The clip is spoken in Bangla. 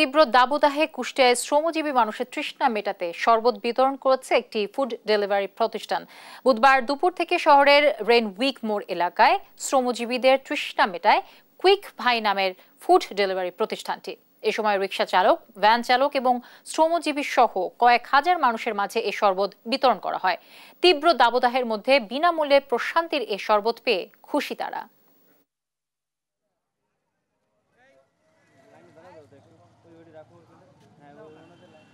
তীব্র দাবদাহে কুষ্টিয়ায় শ্রমজীবী মানুষের তৃষ্ণা মেটাতে শরবত বিতরণ করেছে একটি ফুড ডেলিভারি প্রতিষ্ঠান। বুধবার দুপুর থেকে শহরের রেন উইক মোড় এলাকায় শ্রমজীবীদের তৃষ্ণা মেটায় কুইক ভাই নামের ফুড ডেলিভারি প্রতিষ্ঠানটি। এ সময় রিক্সা চালক, ভ্যান চালক এবং শ্রমজীবী সহ কয়েক হাজার মানুষের মাঝে এ শরবত বিতরণ করা হয়। তীব্র দাবদাহের মধ্যে বিনামূল্যে প্রশান্তির এ শরবত পেয়ে খুশি তারা। ভিডিও রাখো হ্যাঁ ওনাদের